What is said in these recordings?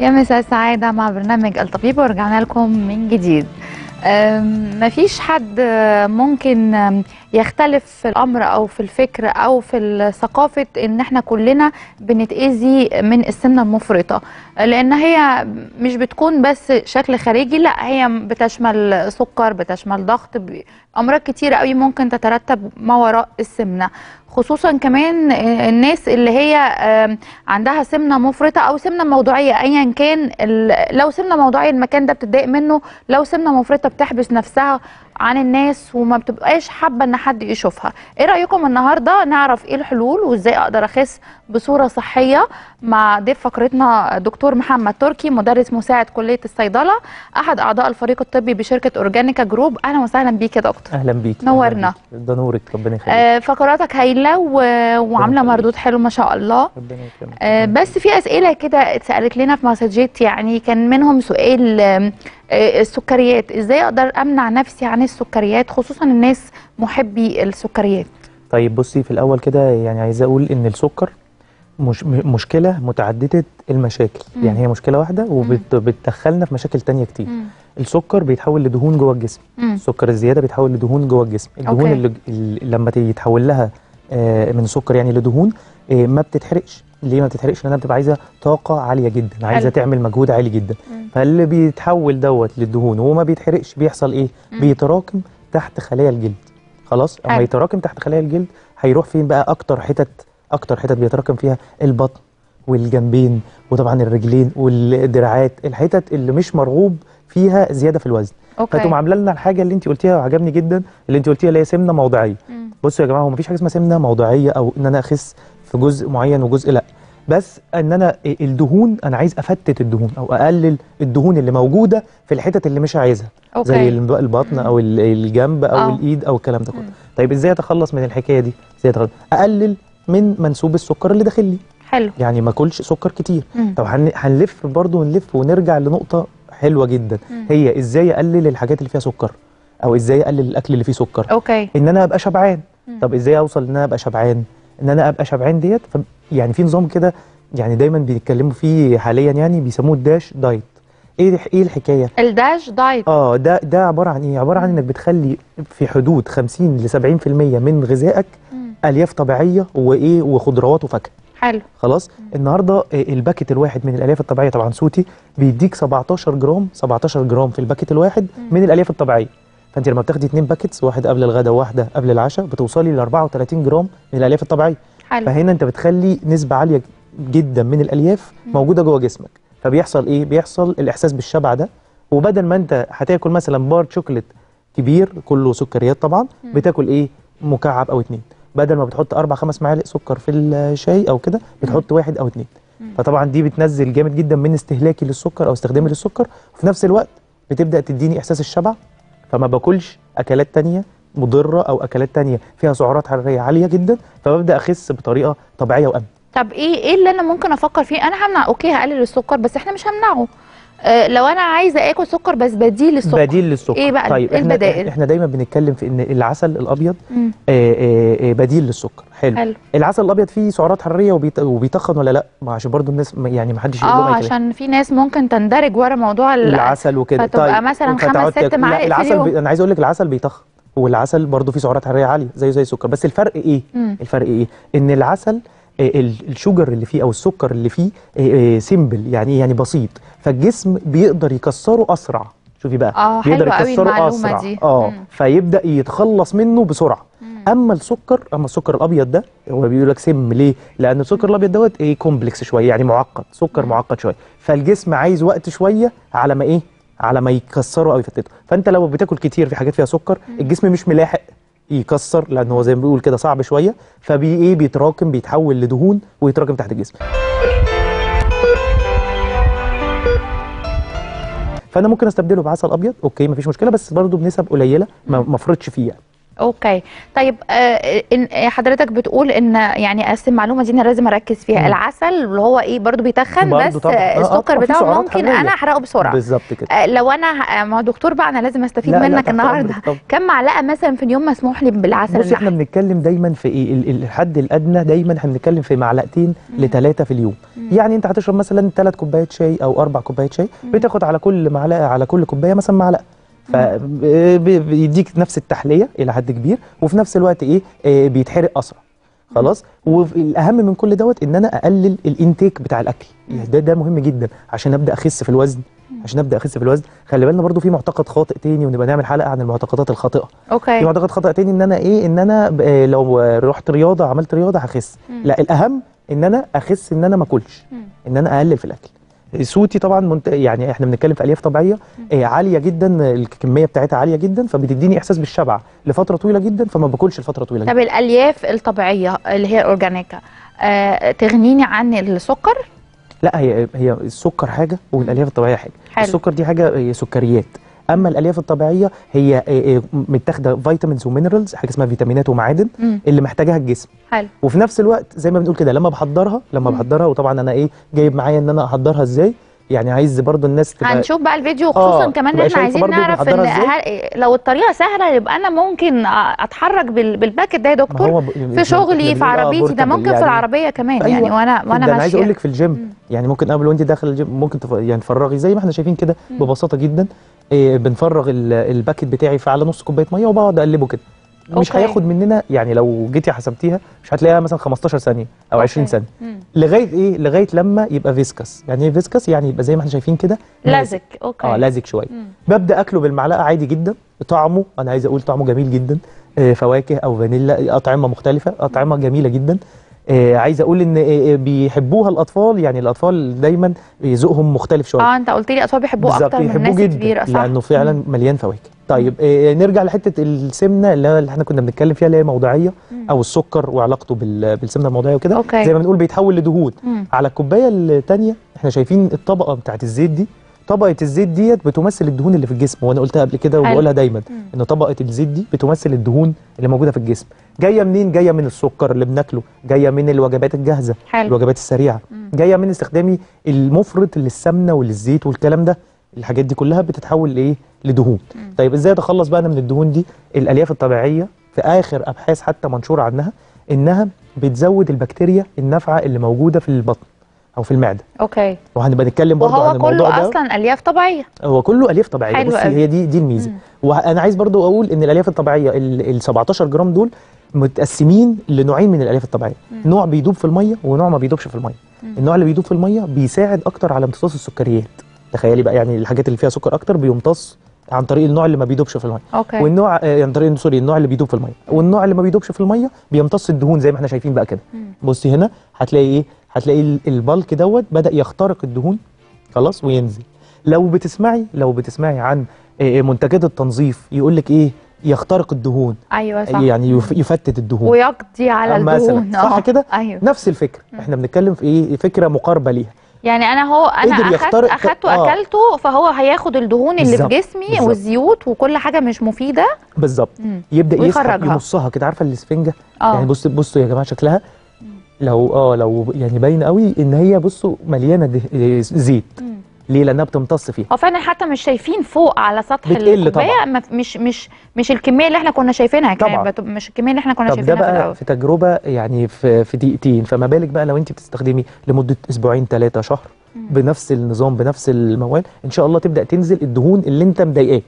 يا مساء السعادة مع برنامج الطبيب ورجعنا لكم من جديد. مفيش حد ممكن يختلف في الأمر أو في الفكر أو في ثقافة إن إحنا كلنا بنتأذي من السمنة المفرطة. لأن هي مش بتكون بس شكل خارجي لا هي بتشمل سكر بتشمل ضغط أمراض كتيرة قوي ممكن تترتب ما وراء السمنة. خصوصا كمان آه، الناس اللي هي عندها سمنة مفرطة أو سمنة موضوعية ايا كان لو سمنة موضوعية المكان ده بتتضايق منه لو سمنة مفرطة بتحبس نفسها عن الناس وما بتبقاش حابة إن حد يشوفها. إيه رأيكم النهارده نعرف إيه الحلول وإزاي أقدر أخس بصورة صحية مع ضيف فقرتنا دكتور محمد تركي مدرس مساعد كلية الصيدلة أحد أعضاء الفريق الطبي بشركة أورجانيكا جروب. أهلا وسهلا بيك يا دكتور. أهلا بيك. نورنا. ده نورك. ربنا يخليك. آه فقراتك هايلة و... وعاملة. مردود حلو ما شاء الله. ربنا يكرمك. آه، بس في أسئلة كده اتسألت لنا في مسجات يعني كان منهم سؤال آه، السكريات إزاي أقدر أمنع نفسي عن السكريات خصوصا الناس محبي السكريات طيب بصي في الأول كده يعني عايز أقول إن السكر مش مشكلة متعددة المشاكل مم. يعني هي مشكلة واحدة وبتدخلنا في مشاكل تانية كتير مم. السكر بيتحول لدهون جوه الجسم مم. السكر الزيادة بيتحول لدهون جوه الجسم الدهون أوكي. اللي اللي لما يتحول لها آه، من سكر يعني لدهون آه، ما بتتحرقش ليه ما بتتحرقش لأنها بتبقى عايزة طاقة عالية جدا عايزة حلو. تعمل مجهود عالي جدا مم. فاللي بيتحول دوت للدهون وهو ما بيتحرقش بيحصل إيه مم. بيتراكم تحت خلايا الجلد خلاص أما. يتراكم تحت خلايا الجلد هيروح فين بقى أكتر حتت أكتر حتت بيتراكم فيها البطن والجنبين وطبعا الرجلين والدراعات الحتت اللي مش مرغوب فيها زيادة في الوزن فتقوم أوكي عاملة لنا الحاجة اللي انت قلتيها وعجبني جدا اللي انت قلتيها اللي هي سمنة موضعية. بصوا يا جماعة هو مفيش حاجة اسمها سمنة موضعية أو إن أنا أخس في جزء معين وجزء لا. بس إن أنا الدهون أنا عايز أفتت الدهون أو أقلل الدهون اللي موجودة في الحتت اللي مش عايزها. أوكي. زي الب- البطن أو ال- الجنب أو آه. الإيد أو الكلام ده كله. طيب إزاي أتخلص من الحكاية دي؟ إزاي أتخلص؟ أقلل من منسوب السكر اللي داخل لي. حلو. يعني ما أكلش سكر كتير. مم. طب هن- هنلف برضه ونلف ونرجع لنقطة حلوة جدا. مم. هي إزاي أقلل الحاجات اللي فيها سكر؟ أو إزاي أقلل الأكل اللي فيه سكر؟ أوكي. إن أنا أبقى شبعان. مم. طب إزاي أوصل إن أنا أبقى شبعان؟ إن أنا أبقى شبعان ديت يعني في نظام كده يعني دايما بيتكلموا فيه حاليا يعني بيسموه ال DASH diet. إيه إيه الحكاية؟ ال DASH diet. آه ده ده عبارة عن إيه؟ عبارة عن إنك بتخلي في حدود 50 ل 70% من غذائك مم. ألياف طبيعية وإيه؟ وخضروات وفاكهة. حلو. خلاص؟ النهارده آه، ال packet الواحد من الألياف الطبيعية طبعا سوتي بيديك 17 جرام 17 جرام في ال packet الواحد من الألياف الطبيعية. فانت لما بتاخدي اتنين packets واحد قبل الغداء وواحدة قبل العشاء بتوصلي ل 34 جرام من الألياف الطبيعية. حلو. فهنا انت بتخلي نسبة عالية جدا من الألياف موجودة جوه جسمك. فبيحصل إيه؟ بيحصل الإحساس بالشبع ده. وبدل ما انت هتاكل مثلا bar chocolate كبير كله سكريات طبعا بتاكل إيه؟ مكعب أو اتنين. بدل ما بتحط أربع خمس معالق سكر في الشاي أو كده بتحط واحد أو اتنين. فطبعا دي بتنزل جامد جدا من استهلاكي للسكر أو استخدامي للسكر. وفي نفس الوقت بتبدأ تديني إحساس الشبع فما باكلش أكلات تانية مضرة أو أكلات تانية فيها سعرات حرارية عالية جدا فببدأ أخس بطريقة طبيعية وأمنة. طب إيه إيه اللي أنا ممكن أفكر فيه؟ أنا همنع أوكي هقلل السكر بس إحنا مش همنعه. لو أنا عايزة آكل سكر بس بديل السكر بديل للسكر إيه بقى طيب إيه إحنا البدائل؟ إحنا دايما بنتكلم في إن العسل الأبيض. آه، آه، آه، بديل للسكر حلو. حلو العسل الأبيض فيه سعرات حرارية وبيت- وبيتخن ولا لأ ما عشان برضو الناس يعني ما حدش يقول آه. عشان في ناس ممكن تندرج ورا موضوع ال- العسل وكده فتبقى مثلا خمس ست معالق العسل. بي... أنا عايز أقول لك العسل بيتخن والعسل برضو فيه سعرات حرارية عالية زيه زي السكر بس الفرق إيه مم. الفرق إيه إن العسل آه، ال- ال sugar اللي فيه أو السكر اللي فيه simple يعني إيه؟ يعني بسيط. فالجسم بيقدر يكسره أسرع. شوفي بقى آه بيقدر يكسره أسرع. دي. آه مم. فيبدأ يتخلص منه بسرعة. أما السكر أما السكر الأبيض ده هو بيقول لك سم ليه؟ لأن السكر الأبيض دوت إيه؟ complex شوية يعني معقد سكر مم. معقد شوية. فالجسم عايز وقت شوية على ما إيه؟ على ما يكسره أو يفتته فأنت لو بتاكل كتير في حاجات فيها سكر الجسم مش ملاحق. يكسر لأن هو زي ما بيقول كده صعب شوية. فبي إيه بيتراكم بيتحول لدهون ويتراكم تحت الجسم. فأنا ممكن أستبدله بعسل أبيض okay مفيش مشكلة بس برضه بنسب قليلة ما افرطش فيه يعني. okay. طيب آه إن حضرتك بتقول إن يعني اقسم المعلومة دي أنا لازم أركز فيها. مم. العسل اللي هو إيه برضو بيتخن برضو بس طبعاً. آه، آه آه، السكر في بتاعه ممكن حرارية. أنا أحرقه بسرعة. بالظبط كده. آه لو أنا ما هو دكتور بقى أنا لازم أستفيد لا، لا، منك تحت النهارده. كم معلقة مثلا في اليوم مسموح لي بالعسل بصي إحنا بنتكلم دايما في إيه؟ ال- ال- الحد الأدنى دايما إحنا بنتكلم في معلقتين لثلاثه في اليوم. يعني أنت هتشرب مثلا ثلاث كوبايات شاي أو أربع كوبايات شاي بتاخد على كل معلقة على كل كوباية مثلا معلقة. فبيديك نفس التحلية إلى حد كبير وفي نفس الوقت إيه آه، بيتحرق أسرع. خلاص؟ والاهم من كل دوت إن أنا أقلل الإنتيك بتاع الأكل. يعني ده ده مهم جدا عشان أبدأ أخس في الوزن عشان أبدأ أخس في الوزن. خلي بالنا برضو في معتقد خاطئ تاني ونبقى نعمل حلقة عن المعتقدات الخاطئة. في okay معتقد خطأ تاني إن أنا إيه إن أنا آه، لو رحت رياضة عملت رياضة هخس. لا الأهم إن أنا أخس إن أنا ما أكلش. إن أنا أقلل في الأكل. سوتي طبعا منت... يعني إحنا بنتكلم في ألياف طبيعية آه عالية جدا الكمية بتاعتها عالية جدا فبتديني إحساس بالشبع لفترة طويلة جدا فما باكلش لفتره طويلة جدا. طب الألياف الطبيعية اللي هي الاورجانيكا آه تغنيني عن السكر؟ لا هي هي السكر حاجة والألياف الطبيعية حاجة. حلو. السكر دي حاجة هي سكريات. أما الألياف الطبيعية هي آه، آه، متاخدة vitamins و minerals حاجة اسمها فيتامينات ومعادن مم. اللي محتاجها الجسم. حلو. وفي نفس الوقت زي ما بنقول كده لما بحضرها لما بحضرها وطبعا أنا إيه جايب معايا إن أنا أحضرها إزاي يعني عايز برضو الناس تبقى هنشوف بقى الفيديو خصوصا آه، كمان إحنا عايزين نعرف إن لو الطريقة سهلة يبقى أنا ممكن أتحرك بال- بال packet ده يا دكتور. في شغلي في عربيتي ده ممكن في يعني. العربية كمان أيوة. يعني وأنا وأنا ده أنا عايز أقول ماشية. لك في الجيم يعني ممكن قبل وانت داخل الجيم ممكن تف... يعني تفرغي زي ما إحنا شايفين كده ببساطة جدا إيه بنفرغ ال- ال packet بتاعي في على نص كوباية مية وبقعد أقلبه كده. مش okay. هياخد مننا يعني لو جيتي حسبتيها مش هتلاقيها مثلا 15 ثانية أو 20 okay. ثانية. مم. لغاية إيه؟ لغاية لما يبقى viscous. يعني إيه viscous؟ يعني يبقى زي ما إحنا شايفين كده لازق okay. آه لازق شوية. ببدأ أكله بالمعلقة عادي جدا. طعمه أنا عايز أقول طعمه جميل جدا. آه، فواكه أو فانيلا اطعمه مختلفة. اطعمه جميلة جدا. آه، عايز أقول إن آه، آه، بيحبوها الأطفال يعني الأطفال دايما ذوقهم مختلف شوية. آه أنت قلت لي أطفال بيحبوه أكتر من الناس الكبيره صح؟ لأنه فعلا مليان فواكه. طيب آه، نرجع لحتة السمنة اللي إحنا كنا بنتكلم فيها اللي هي موضعيه أو السكر وعلاقته بال- بالسمنة الموضعيه وكده. زي ما بنقول بيتحول لدهون. على الكوباية الثانية إحنا شايفين الطبقة بتاعت الزيت دي. طبقة الزيت ديت بتمثل الدهون اللي في الجسم وأنا قلتها قبل كده. وبقولها دايما. ان طبقة الزيت دي بتمثل الدهون اللي موجودة في الجسم. جاية منين؟ جاية من السكر اللي بناكله جاية من الوجبات الجاهزة حلو. الوجبات السريعة. جاية من استخدامي المفرط للسمنة وللزيت والكلام ده. الحاجات دي كلها بتتحول لإيه؟ لدهون. طيب إزاي أتخلص بقى أنا من الدهون دي؟ الألياف الطبيعية في آخر أبحاث حتى منشورة عنها إنها بتزود البكتيريا النافعة اللي موجودة في البطن أو في المعدة. okay. وهنبقى نتكلم برضه عن وهو الموضوع كله ده. أصلا ألياف طبيعية. هو كله ألياف طبيعية. بصي. هي دي دي الميزة. وأنا عايز برضو أقول إن الألياف الطبيعية ال ال 17 جرام دول متقسمين لنوعين من الألياف الطبيعية. نوع بيدوب في المية ونوع ما بيدوبش في المية. النوع اللي بيدوب في المية بيساعد أكتر على امتصاص السكريات. تخيلي بقى يعني الحاجات اللي فيها سكر أكتر بيمتص عن طريق النوع اللي ما بيدوبش في المية. okay. والنوع آه، عن طريق sorry النوع اللي بيدوب في المية. والنوع اللي ما بيدوبش في المية بيمتص الدهون زي ما إحنا شايفين بقى كده. بصي هنا هتلاقي إيه؟ هتلاقي ال- البلك دوت بدأ يخترق الدهون. خلاص وينزل. لو بتسمعي لو بتسمعي عن آه، منتجات التنظيف يقول لك إيه؟ يخترق الدهون. أيوه صح. يعني يف- يفتت الدهون. ويقضي على مثلاً. الدهون. صح آه. كده؟ أيوه. نفس الفكرة. إحنا بنتكلم في إيه؟ فكرة مقاربة ليها. يعني أنا هو أنا أخدت اخدته آه. اكلته فهو هياخد الدهون اللي في بالظبط، جسمي بالظبط. والزيوت وكل حاجة مش مفيدة. بالظبط. يبدأ يسحب. يمصها كده. عارفة الاسفنجة؟ آه. يعني بص بصوا يا جماعة شكلها. لو آه لو يعني باين قوي إن هي بصوا مليانة ده- زيت. ليه؟ لأنها بتمتص فيها. هو فعلا حتى مش شايفين فوق على سطح الكوباية مش مش مش الكمية اللي إحنا كنا شايفينها طبعاً. كانت مش الكمية اللي إحنا كنا طب ده شايفينها في بقى الأول. في تجربة يعني في في دقيقتين. فما بالك بقى لو انت بتستخدمي لمدة أسبوعين ثلاثة شهر بنفس النظام بنفس الموال إن شاء الله تبدأ تنزل الدهون اللي انت مضايقاك.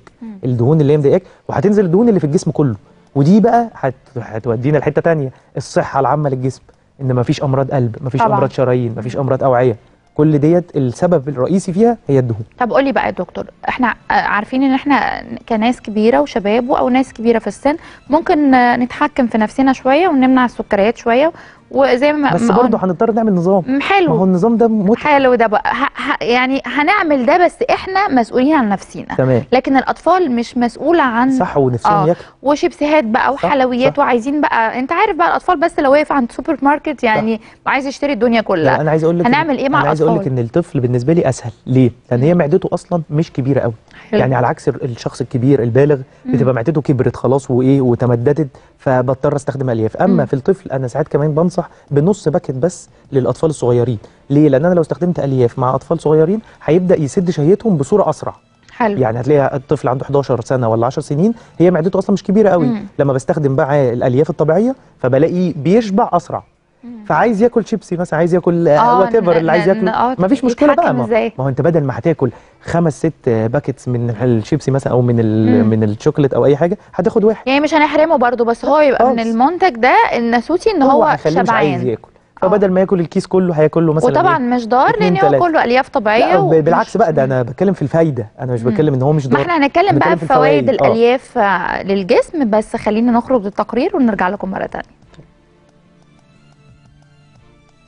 الدهون اللي هي مضايقاك وهتنزل الدهون اللي في الجسم كله. ودي بقى هت... هتودينا لحتة تانية الصحة العامة للجسم. إن مفيش أمراض قلب مفيش طبعاً. أمراض شرايين مفيش أمراض أوعية. كل ديت السبب الرئيسي فيها هي الدهون. طب قولي بقى يا دكتور إحنا عارفين ان إحنا كناس كبيرة وشباب أو ناس كبيرة في السن ممكن نتحكم في نفسنا شوية ونمنع السكريات شوية وزي ما بس برضه هنضطر نعمل نظام. م- ما هو حلو النظام ده متعب حلو ده بقى. ه... ه... يعني هنعمل ده بس إحنا مسؤولين عن نفسينا. تمام. لكن الأطفال مش مسؤوله عن صح ونفسهم آه. ياكلوا وشيبسيهات بقى صح، وحلويات صح. وعايزين بقى. انت عارف بقى الأطفال بس لو واقف عند سوبر ماركت يعني عايز يشتري الدنيا لا كلها أنا عايز أقول لك هنعمل إيه مع أنا عايز أقول لك؟ إن الطفل بالنسبة لي أسهل. ليه؟ لأن هي معدته أصلا مش كبيرة قوي حلو. يعني على عكس الشخص الكبير البالغ بتبقى معدته كبرت خلاص وإيه وتمددت فبضطر استخدم الياف أما مم. في الطفل أنا ساعات كمان بنصح بنص باكت بس للأطفال الصغيرين. ليه؟ لأن أنا لو استخدمت ألياف مع أطفال صغيرين هيبدأ يسد شهيتهم بصورة أسرع. حلو. يعني هتلاقي الطفل عنده 11 سنة ولا 10 سنين هي معدته أصلا مش كبيرة قوي. مم. لما بستخدم بقى الألياف الطبيعية فبلاقيه بيشبع أسرع. فعايز ياكل شيبسي مثلا عايز ياكل آه، whatever ن- اللي عايز ياكله آه، مفيش مشكلة بقى ما؟ ما هو انت بدل ما هتاكل خمس ست packets من الشيبسي مثلا أو من ال-. من الشوكليت أو أي حاجة هتاخد واحد يعني مش هنحرمه برضو بس هو يبقى من. المنتج ده الناسوتي إن هو هيخليه مش عايز شبعان ياكل فبدل ما ياكل الكيس كله هياكل له مثلا وطبعا إيه؟ مش ضار لأن هو. كله ألياف طبيعية لا بالعكس بقى ده أنا بتكلم في الفايدة أنا مش. بتكلم إن هو مش ما ضار إحنا هنتكلم بقى في فوائد آه. الألياف آه، للجسم بس خلينا نخرج للتقرير ونرجع لكم مرة ثانية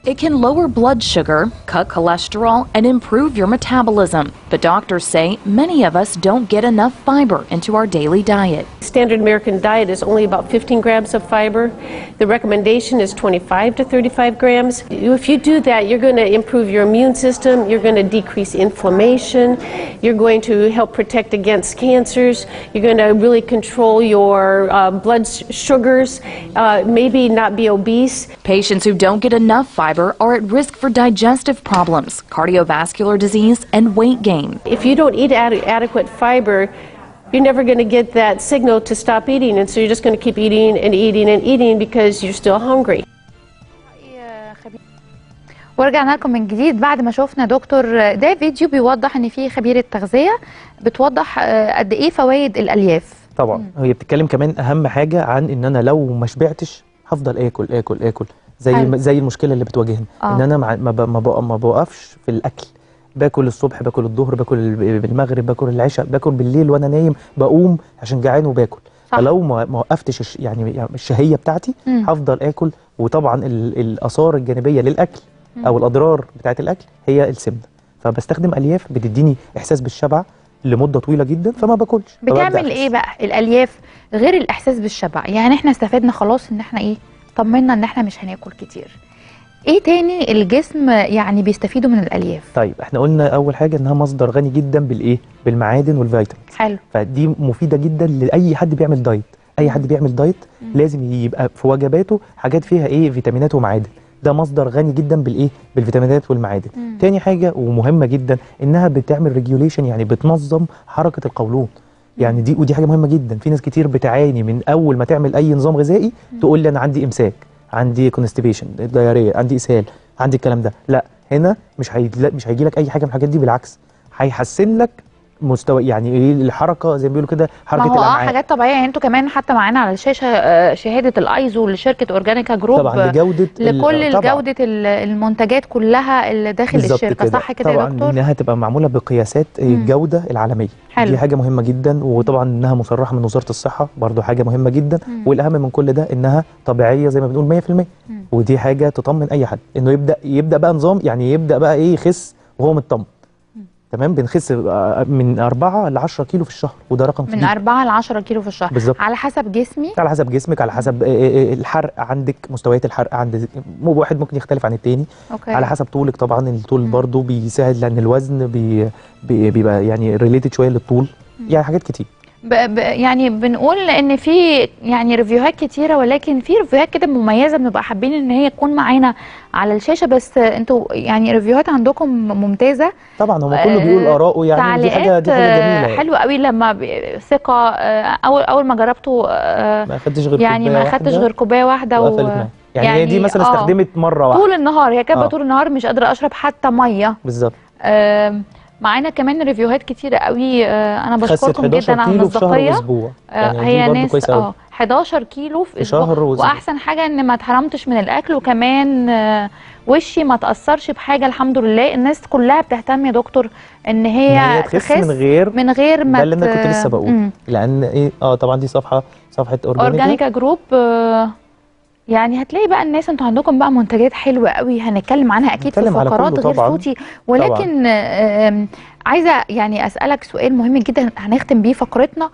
It can lower blood sugar, cut cholesterol, and improve your metabolism. But doctors say many of us don't get enough fiber into our daily diet. Standard American diet is only about 15 grams of fiber. The recommendation is 25 to 35 grams. If you do that, you're going to improve your immune system, you're going to decrease inflammation, you're going to help protect against cancers, you're going to really control your uh, blood sugars, uh, maybe not be obese. Patients who don't get enough fiber are at risk for digestive problems, cardiovascular disease, and weight gain. If you don't eat ad- adequate fiber, you're never going to get that signal to stop eating, and so you're just going to keep eating and eating and eating because you're still hungry. ورجعنا لكم من جديد بعد ما شفنا دكتور ده فيديو بيوضح ان في خبيره تغذيه بتوضح آه، قد ايه فوائد الالياف طبعا هي بتتكلم كمان اهم حاجه عن ان انا لو ما شبعتش هفضل اكل اكل اكل زي. زي المشكلة اللي بتواجهنا آه. إن أنا ما ما ما بوقفش في الأكل باكل الصبح باكل الظهر باكل ال- بالمغرب باكل العشاء باكل بالليل وأنا نايم بقوم عشان جعان وباكل صح. فلو ما وقفتش يعني الشهية بتاعتي مم. هفضل آكل وطبعا ال- الآثار الجانبية للأكل أو الأضرار بتاعت الأكل هي السمنة فبستخدم ألياف بتديني إحساس بالشبع لمدة طويلة جدا فما باكلش بتعمل. إيه بقى الألياف غير الإحساس بالشبع يعني إحنا استفدنا خلاص إن إحنا إيه طمنا ان إحنا مش هناكل كتير. إيه تاني الجسم يعني بيستفيدوا من الألياف؟ طيب إحنا قلنا أول حاجة إنها مصدر غني جدا بالإيه؟ بالمعادن وال vitamins. حلو. فدي مفيدة جدا لأي حد بيعمل دايت. أي حد بيعمل دايت لازم يبقى في وجباته حاجات فيها إيه؟ فيتامينات ومعادن. ده مصدر غني جدا بالإيه؟ بالفيتامينات والمعادن. مم. تاني حاجة ومهمة جدا إنها بتعمل regulation يعني بتنظم حركة القولون. يعني دي ودي حاجة مهمة جدا. في ناس كتير بتعاني من أول ما تعمل أي نظام غذائي تقول لي أنا عندي إمساك عندي constipation diarrhea عندي إسهال عندي الكلام ده. لا هنا مش هي... مش هيجي لك أي حاجة من الحاجات دي بالعكس هيحسن لك مستوى يعني إيه الحركة؟ زي ما بيقولوا كده ما حركه هو آه الأمعاء. حاجات طبيعية. يعني أنتوا كمان حتى معانا على الشاشة آه، شهادة الأيزو لشركة أورجانيكا جروب طبعا لجودة لكل طبعاً. جودة ال- المنتجات كلها اللي داخل الشركة. صح كده يا طبعا دكتور؟ انها تبقى معمولة بقياسات الجوده العالمية. حلو. دي حاجة مهمة جدا وطبعا إنها مصرحة من وزارة الصحة برضو حاجة مهمة جدا. مم. والأهم من كل ده إنها طبيعية زي ما بنقول 100% مم. ودي حاجة تطمن أي حد إنه يبدأ يبدأ بقى نظام يعني يبدأ بقى إيه يخس وهو مطمن. تمام بنخس آه، من 4 ل 10 كيلو في الشهر وده رقم من كبير. 4 ل 10 كيلو في الشهر. بالظبط. على حسب جسمي؟ على حسب جسمك على حسب آه، آه، الحرق عندك مستويات الحرق عند مو واحد ممكن يختلف عن التاني. أوكي. على حسب طولك طبعا الطول برضو بيساعد لأن الوزن بي بيبقى يعني related شوية للطول. يعني حاجات كتير. ب ب يعني بنقول إن في يعني ريفيوهات كتيرة ولكن في ريفيوهات كده مميزة بنبقى حابين إن هي تكون معانا على الشاشة بس أنتوا يعني ريفيوهات عندكم ممتازة. طبعا هو كله بيقول آه، آراءه يعني دي حاجة دي حاجة جميلة يعني. حلوة قوي لما ثقة آه، اول أول ما جربته آه، ما خدتش غير يعني ما خدتش غير كوباية واحدة وقفلت معايا. يعني, هي دي مثلا آه، استخدمت مرة واحدة. طول النهار هي كاتبة آه. طول النهار مش قادرة أشرب حتى مية. بالظبط. معانا كمان ريفيوهات كتيرة قوي آه، أنا بشكركم 11 جدا على المصداقية. آه، يعني هي ناس آه 11 كيلو في, في أسبوع. شهر وأسبوع. وأحسن حاجة إن ما اتحرمتش من الأكل وكمان آه، وشي ما تأثرش بحاجة الحمد لله. الناس كلها بتهتم يا دكتور إن هي, تخس من غير من غير ما ده اللي أنا كنت لسه بقول. لأن إيه؟ آه طبعا دي صفحه صفحة اورجانيكا اورجانيكا جروب آه، يعني هتلاقي بقى الناس أنتوا عندكم بقى منتجات حلوة قوي هنتكلم عنها أكيد في فقرات غير طبعاً. سوتي. ولكن آم، عايزة يعني أسألك سؤال مهم جدا هنختم بيه فقرتنا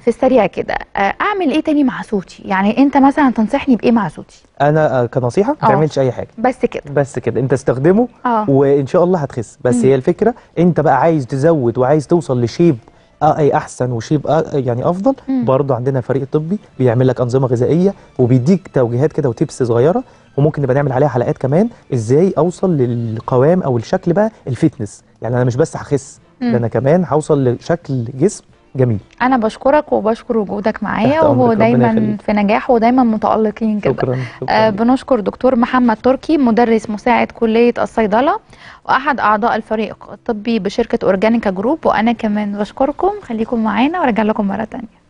في السريع كده. آه، أعمل إيه تاني مع سوتي؟ يعني أنت مثلا تنصحني بإيه مع سوتي؟ أنا آه، كنصيحة ما آه. تعملش أي حاجة. بس كده. بس كده. أنت استخدمه آه. وإن شاء الله هتخس. بس مم. هي الفكرة أنت بقى عايز تزود وعايز توصل ل shape أي أحسن و shape يعني أفضل. برضه عندنا فريق طبي بيعمل لك أنظمة غذائية وبيديك توجيهات كده و tips صغيرة وممكن نبقى نعمل عليها حلقات كمان إزاي أوصل للقوام أو الشكل بقى ال fitness يعني أنا مش بس هخس. ده أنا كمان هوصل لشكل جسم جميل أنا بشكرك وبشكر وجودك معايا وهو دايما. في نجاح ودايما متألقين كده شكرا, شكرا آه. بنشكر دكتور محمد تركي مدرس مساعد كلية الصيدلة وأحد أعضاء الفريق الطبي بشركة أورجانيكا جروب وأنا كمان بشكركم خليكم معانا وأرجع لكم مرة تانية